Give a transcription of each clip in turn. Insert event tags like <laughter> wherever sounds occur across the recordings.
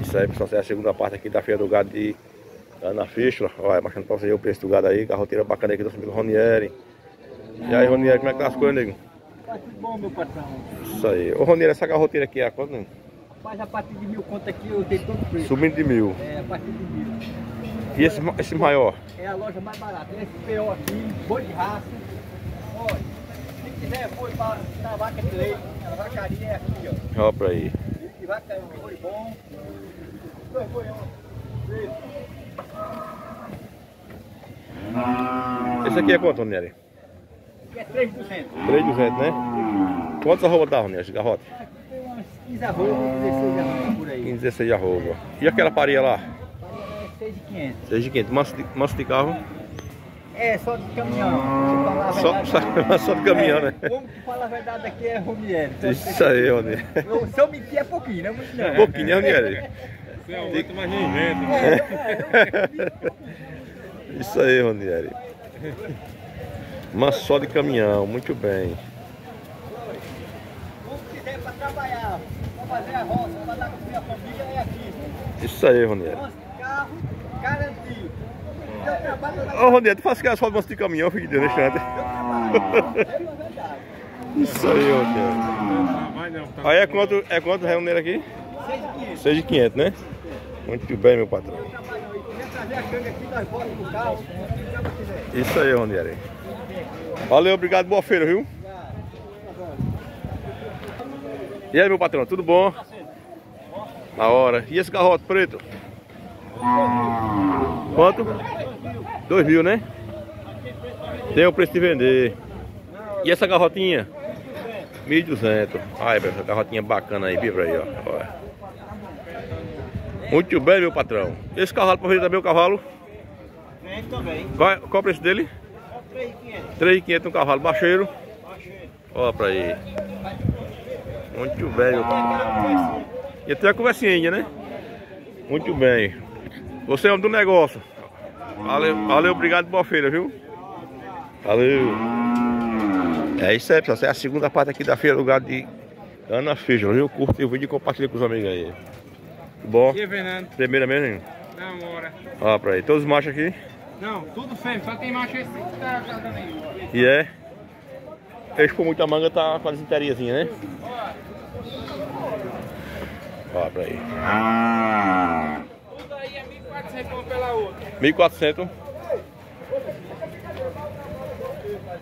Isso aí, pessoal, essa é a segunda parte aqui da feira do gado de Ana Fischler. Olha, mostrando pra vocês o preço do gado aí, garroteira bacana aqui do nosso amigo Ronieri. E aí, Ronieri, como é que tá as coisas, nego? Tá tudo bom, meu patrão. Isso aí. Ô, Ronieri, essa garroteira aqui é a quanto? Rapaz, a partir de mil conto aqui eu dei todo o preço. Subindo de mil. É, a partir de mil. E esse, esse maior? É a loja mais barata. Esse PO aqui, boi de raça. Quiser boi pra dar vaca de leite, a vacaria é aqui, ó. Ó pra aí. E vaca é um boi bom. Dois boi, Esse aqui é quanto, Ronieri? Aqui é 3%. 3,200, né? Quantas arrobas dá, Ronieri, esse garrote? Tem umas 15 arroba, 16 arroba por aí. 15, 16 arroba. E aquela paria lá? É 6,500. 6,500. Manso de, manso de carro? É, só de caminhão. Se falar a Só, verdade, só, só de caminhão, né? É, o homem que fala a verdade aqui é Romieri. Isso aí, Ronieri. <laughs> Eu, se eu mentir é pouquinho, não é muito não. Pouquinho, né, Ronieri? Você é muito mais invento. É, eu- é, eu- Isso aí, Ronieri. Mas só de caminhão, muito bem. Como quiser para trabalhar, para fazer a roça, para dar com a minha família, é aqui. Isso aí, Ronieri. Carro, garantido. Ô, Ronieri, tu faz que as rodas de caminhão, filho de verdade. <laughs> Isso aí. Tá Aí é quanto, é quanto, Ronieri, aqui? 6,500. 6,500, né? Muito bem, meu patrão. O. Isso aí, Ronieri. Valeu, obrigado, boa feira, viu? E aí, meu patrão, tudo bom? Na hora. E esse garrote preto? Quanto? Dois mil, né? Tem o preço de vender. E essa garrotinha? 1.200. Ai, essa garrotinha bacana aí, viu aí, ó. Olha. Muito bem, meu patrão. Esse cavalo para vender também o cavalo? Vem também. Qual, qual é o preço dele? 3,500. 3,500 um cavalo baixeiro. Ó pra aí. Muito bem, meu pai. E tem a conversinha né? Muito bem. Você é homem do negócio. Valeu, valeu obrigado, boa feira, viu? Valeu. É isso aí, pessoal. Essa é a segunda parte aqui da feira do gado de Ana Feijão, viu? Curte o vídeo e compartilha com os amigos aí. Bom. aqui, Fernando. Primeira mesmo, Namora. Ó pra aí. Todos os machos aqui. Não, tudo fêmea, só tem macho esse que tá tá dando aí. E é. Eles com muita manga tá com a desinteriazinha, né? Ó, pra aí. É 1.400 uma pela outra. 1400.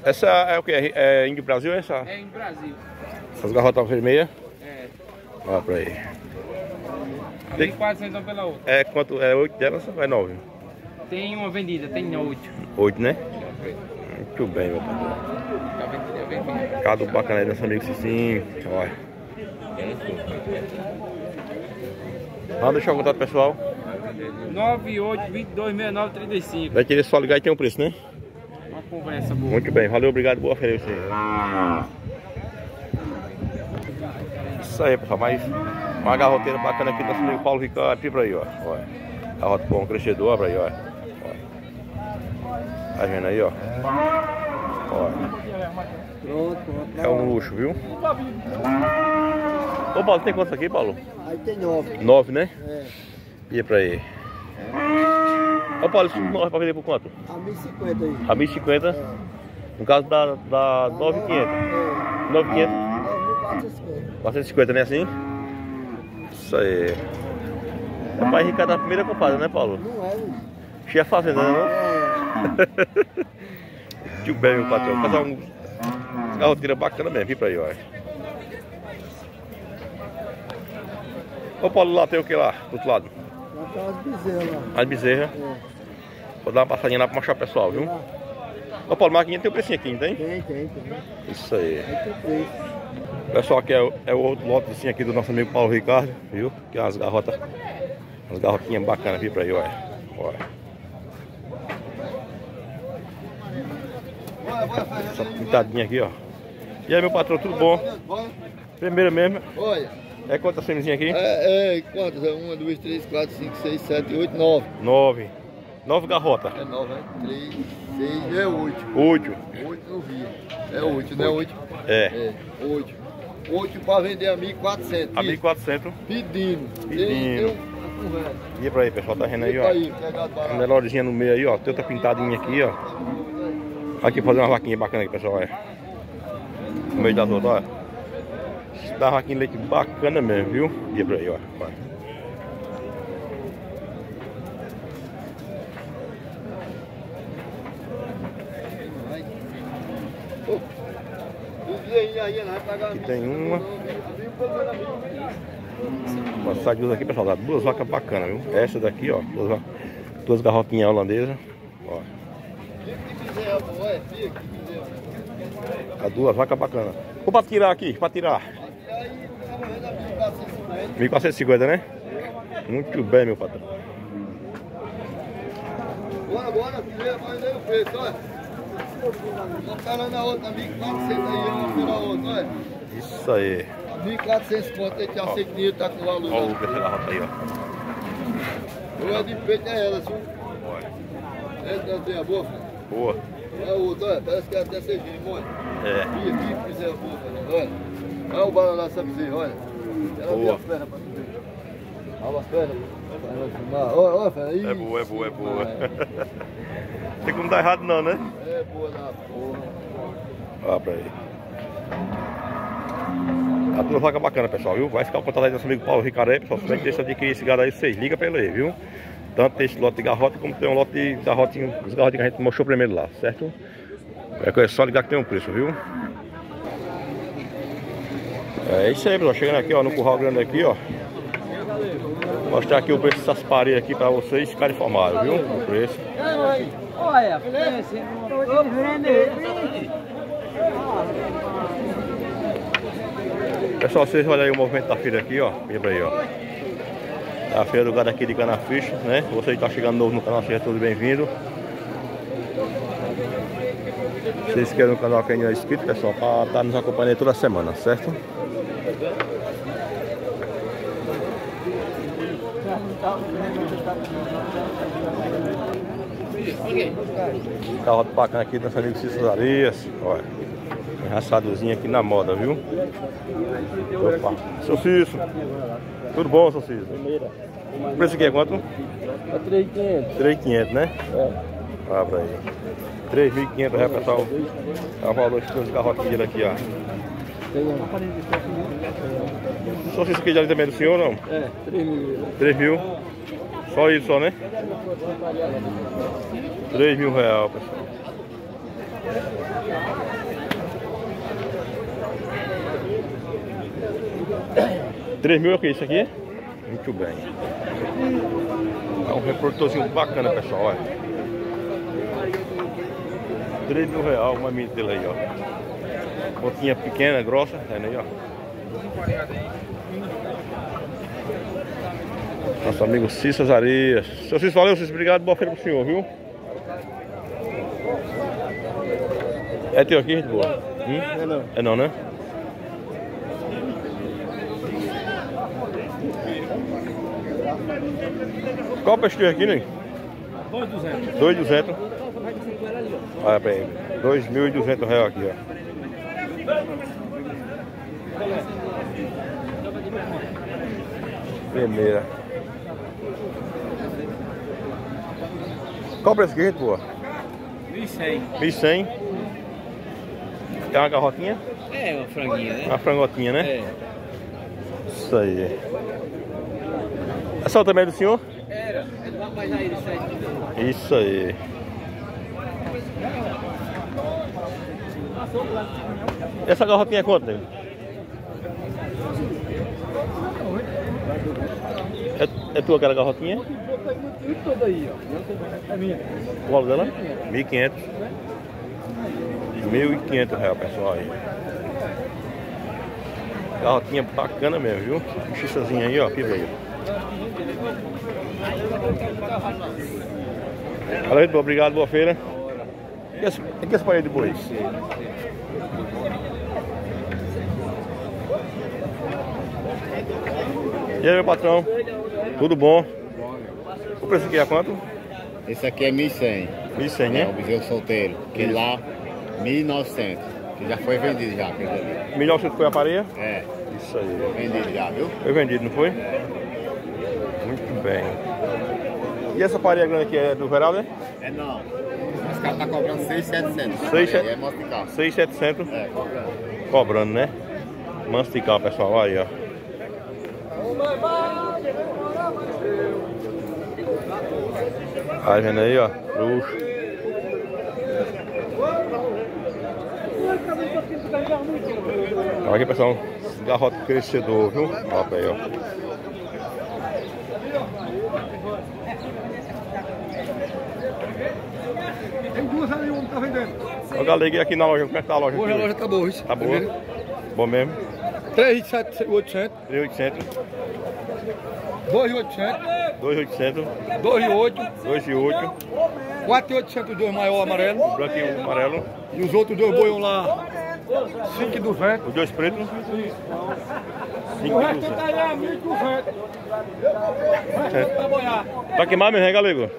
Essa é o que? É, é Índio Brasil essa? É em Brasil. Essas garrotas vermelhas? É. Ó, pra aí. 1.400 uma pela outra. É quanto? É 8 delas ou é 9? Tem uma vendida, tem 8. 8, né? Muito bem, meu patrão. Tá é vendida. Cado bacana aí, nosso amigo Cicinho. Olha. Vamos deixar o contato pessoal. 98 22 69 35. Vai querer só ligar e tem um preço, né? Uma conversa boa. Muito bem, valeu, obrigado, boa feira você. Isso aí, pessoal, mais uma garroteira bacana aqui do nosso amigo Paulo Ricardo, aqui pra aí, ó. Olha. Garrota bom, crescedor, ó, pra aí, ó. Tá vendo aí, ó? Pronto. É um luxo, viu? Ô Paulo, tem quantos aqui, Paulo? Aí tem nove. Nove, né? É. E pra aí. Ô Paulo, isso nove pra vender por quanto? A 1.050 aí. A 1050? No caso da, da 9500. É. 9500. 9.450. 450, né assim? Isso aí. É pai Ricardo da primeira compadre, né, Paulo? Não é, Luiz. Cheia fazenda, né, não? É. Tio bem, meu patrão. Fazer um garroteira bacana mesmo, vem pra aí, ó. Ô Paulo, lá tem o que lá, do outro lado? Já tá bezerras. As bezerras. É. Vou dar uma passadinha lá pra mostrar pro pessoal, viu? Ô Paulo, maquinha tem o precinho aqui, não tem? Tem, tem, tem. Isso aí. Tem preço. Pessoal, aqui é, o- é o outro lote assim, aqui do nosso amigo Paulo Ricardo, viu? Que é umas garrotas, umas garrotinhas bacanas aqui pra aí, olha. olha. Essa pintadinha aqui, ó. E aí, meu patrão, tudo bom? Primeiro mesmo, Olha, É quantas fêmeazinhas aqui? É, é, quantas? É uma, duas, três, quatro, cinco, seis, sete, oito, nove. Nove. Nove garrotas. É nove, é? Três, seis, é oito. Oito. Oito no vi. É oito, não é oito? É. É, oito. Oito pra vender a 1.400. A 1.400. Pedindo. Pedindo. Tem. E pra aí, pessoal, tá vendo aí, ó. barato. Nelorizinha no meio aí, ó. Tem outra pintadinha aqui, ó. Aqui fazer uma vaquinha bacana aqui, pessoal, olha. No meio das outras, ó. Uma vaquinha de leite bacana mesmo, viu? E pra aí, ó. Aqui tem uma. Uma saguinha aqui, pessoal, duas vacas bacanas, viu? Essa daqui, ó, duas, duas garrotinhas holandesas, ó. As duas vacas bacanas. Vou pra tirar aqui, pra tirar. 1450, né? Muito bem, meu patrão. Bora, bora, filha, vai ver o preço, olha. Tô falando a outra, 1.400 aí, uma pela outra, olha. Isso aí. 1.400 conto, aí que eu sei que dinheiro tá com valor. Ó o né? preço da garrota aí, ó. Olha de peito é ela, viu? Olha. Essa tem a boa, filho. Boa. Olha a outra, olha, parece que ela até cedinho, olha. É. Aqui, aqui, fizer a boa, olha. Olha o balaná, sabe dizer, olha. Boa. vê as pernas aí. É boa, é boa, é boa. <laughs> Tem como dar errado não, né? É boa da porra. Olha pra aí. A duas vacas bacana, pessoal, viu? Vai ficar o contato aí do nosso amigo Paulo Ricaré, pessoal. Se você deixa de adquirir esse gado aí, vocês ligam pra ele aí, viu? Tanto tem esse lote de garrote, como tem um lote de garrotinho, os garrotinhos que a gente mostrou primeiro lá, certo? É coisa só ligar que tem um preço, viu? É isso aí, pessoal. Chegando aqui, ó, no curral grande aqui, ó. Vou mostrar aqui o preço dessas paredes aqui pra vocês ficarem informados, viu? O preço. Olha, esse. Pessoal, vocês olham aí o movimento da feira aqui, ó. Lembra aí, ó. A feira do gado aqui de Canaficho, né? Você que tá chegando novo no canal, seja todo bem-vindo. Se inscreva no canal que ainda não é inscrito, pessoal, para estar nos acompanhando toda semana, certo? Carro bacana aqui nosso amigo Cícero Arias, olha. Enraçadozinho aqui na moda, viu? Opa. Seu Cício. Tudo bom, seu Cício? O preço aqui é quanto? É 3,500. 3.500, né? É. Pra aí. 3.500 reais, pessoal. É o valor de todos os garrotinhos aqui, ó. Só isso aqui já também é do senhor ou não? É, 3 mil. 3 mil. Só isso só, né? 3 mil reais, pessoal. Três mil é o que isso aqui? Muito bem. É um reprodutorzinho bacana, pessoal, olha. 3 mil reais, uma mini dele aí, ó. Botinha pequena, grossa, tá aí, ó. Nosso amigo Cícero Arias. Seu Cícero, valeu, Cícero. Obrigado, boa feira pro senhor, viu? É teu aqui, gente boa? Hum? É não. É não, né? Qual o peixe aqui, né? 2,200. 2,200. Olha pra aí. 2.200 reais aqui, ó. Primeira. Qual o preço aqui, gente boa? 1.100. 1.100. É uma garrotinha? É, uma franguinha, né? Uma frangotinha, né? É. Isso aí. Essa outra também é do senhor? Era. É do rapaz aí, isso aí. Isso aí. Essa garrotinha é quanto? É, é tua aquela garrotinha? É minha. O valor dela? 1.500. 1.500 reais, pessoal aí. Garrotinha bacana mesmo, viu? Bichiçazinha aí, ó, aqui veio. Valeu, obrigado, boa feira. E que esse parede de boi? E aí, meu patrão? Tudo bom? O preço aqui é quanto? Esse aqui é 1.100. 1.100, É o né? bezerro solteiro. Aquele lá, 1.900. Que já foi vendido já, aquele ali. 1.900 foi a pareia? É, Isso aí. vendido já, viu? Foi vendido, não foi? Muito bem. E essa pareia grande aqui é do Veral, né? É não. Os caras tá cobrando 6,700. Seis, É, set- mosticar. 6,700 É, cobrando. cobrando, né? Masticar, pessoal, aí, ó. Aí, vendo aí, ó. Luxo. Olha aqui, pessoal. Garrote crescedor, viu? Olha aí, ó. Tem duas ali, um tá vendendo. Olha a galega aqui na loja. Como é que tá a loja? Hoje a loja tá boa, isso. Tá boa? Bom mesmo? 3,800, 3,800, 2,800, 2,800, 2,800, 2,800, 4,800 dois maior amarelo. branco e o amarelo. E os outros dois boiam lá, 5,200. Os dois pretos. E o resto tá aí a 1.200. Pra boiar. Pra queimar mesmo, hein, galego?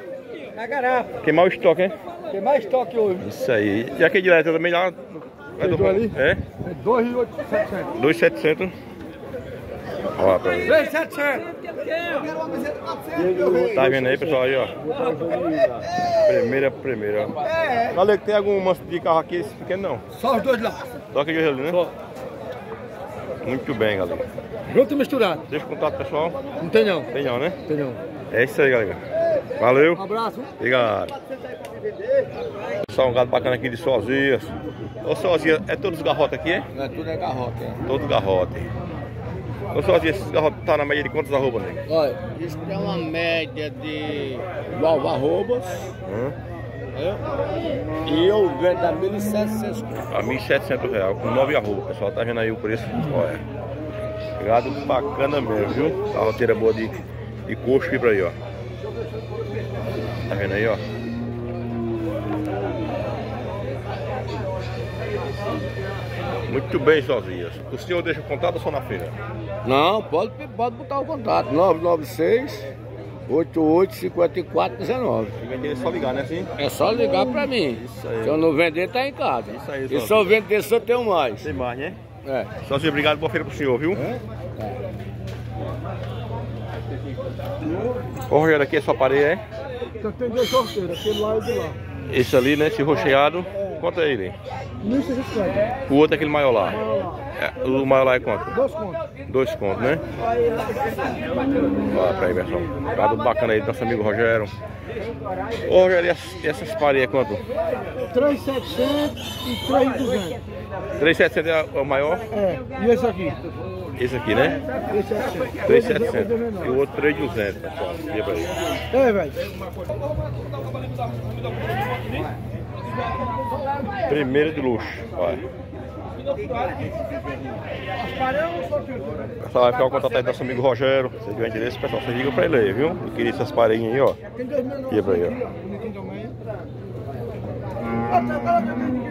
Na garrafa. Queimar o estoque, hein? Tem mais estoque hoje. Isso aí. E aqui direto também lá. Vai do... Ali? É? É 2,800. 2,700. Ó, pra aí. 3,700. Tá vendo aí, pessoal? Aí, ó. Primeira, primeira. Galego, tem algum de carro aqui? Esse pequeno não. Só os dois lá. Só aqui de ali, né? Só. Muito bem, galera. Junto e misturado. Deixa o contato, pessoal. Não tem não. Tem não, né? Tem não. É isso aí, galera. Valeu. Um abraço. Obrigado. Só um gado bacana aqui de Sozias. Ô Sozias, é todos garrotes aqui, é? É, tudo é garrote. É. Todos garrote. Ô Sozias, esses garrotes tá na média de quantos arroba, nego? Olha, isso é uma média de 9 arrobas. Hã? E eu vendo a 1.700. A 1.700 reais, com 9 arroba. O pessoal tá vendo aí o preço. Olha. Gado bacana mesmo, viu? Garroteira boa de, de coxo aqui pra aí, ó. Tá vendo aí, ó? Muito bem, Sozias. O senhor deixa o contato só na feira? Não, pode, pode botar o contato. 996 885419. Se vender é só ligar, né assim? É só ligar pra mim. Isso aí. Se eu não vender, tá em casa. Isso aí, E se eu vender, se eu tenho mais. Tem mais, né? É. Sozinho, obrigado. Boa feira pro senhor, viu? Ô, Rogério, aqui é sua pareia, é? Então tem dois sorteiros, aquele lá e de lá. Esse ali, né? Esse rocheado. Quanto é ele? 1.650. O outro é aquele maior lá. É, o maior lá é quanto? Dois contos. Dois contos, né? Olha pra aí, pessoal. Gado bacana aí do nosso amigo Rogério. Ô, Rogério, essas- essas pareias é quanto? 3,700 e 3,200. 3,700 é o maior? É, e esse aqui? Esse aqui, né? 3,700. 3,700. E o outro 3,200, pessoal. Vê pra aí. É, velho. Primeiro de luxo. Olha. Pessoal, vai ficar o contato aí do nosso amigo Rogério. Se tiver interesse, pessoal, você liga pra ele aí, viu? Eu queria essas pareinhas aí, ó. Pra aí, ó.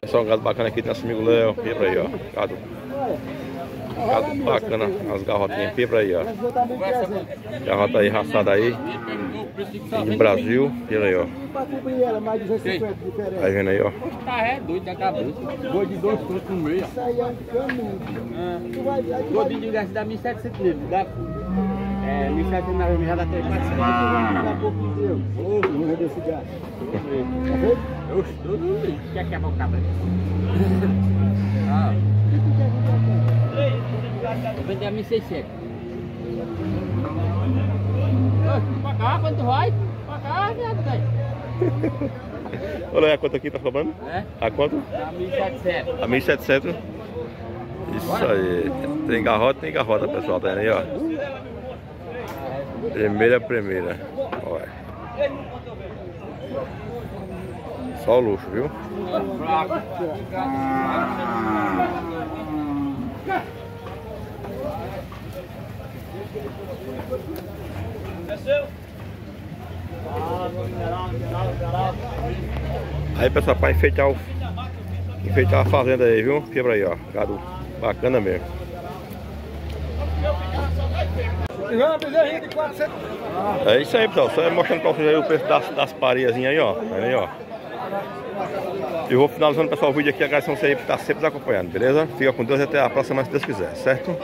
Pessoal, um gado bacana aqui do nosso amigo Léo. E pra aí, ó. Gado. Gado bacana, as garrotinhas. E pra aí, ó. Garrota aí, raçada aí. No Brasil. E aí, ó. Pra cobrir ela, mais 250 de diferença. Aí vendo aí, ó. Tá é doido da cabeça. Boi de dois contos no meio. Isso aí é um caminho. Vai de dá 1.700 livros. É, 1.700 na já dá 3.400. daqui a pouco Deus. Não vai desse gato. Tá vendo? Eu estou doido. Quer quebrar o cabelo? Vou vender a 1.600. Pra cá, quanto vai? Pra cá, viado, velho. Olha aí a quanto aqui tá cobrando? É? A quanto? Dá 1.700. A 1.700. Isso aí. Tem garrota, tem garrota, pessoal. Tá vendo aí, ó. Primeira, primeira. Olha. Só o luxo, viu? Aí pessoal, para enfeitar o. Enfeitar a fazenda aí, viu? Quebra aí, ó. Gado bacana mesmo. É isso aí, pessoal. Só mostrando pra vocês aí o preço das, das pareiazinhas aí, ó. Aí, ó. Eu vou finalizando, pessoal, o vídeo aqui. Agradeço você aí por estar sempre acompanhando, beleza? Fica com Deus e até a próxima, se Deus quiser, certo?